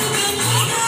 Oh, no.